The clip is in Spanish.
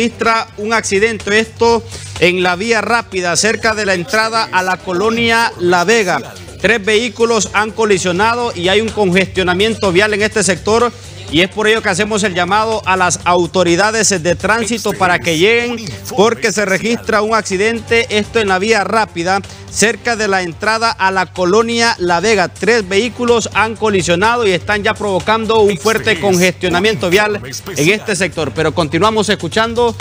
registra un accidente, esto en la vía rápida cerca de la entrada a la colonia La Vega. Tres vehículos han colisionado y hay un congestionamiento vial en este sector y es por ello que hacemos el llamado a las autoridades de tránsito para que lleguen porque se registra un accidente, esto en la vía rápida, cerca de la entrada a la colonia La Vega. Tres vehículos han colisionado y están ya provocando un fuerte congestionamiento vial en este sector. Pero continuamos escuchando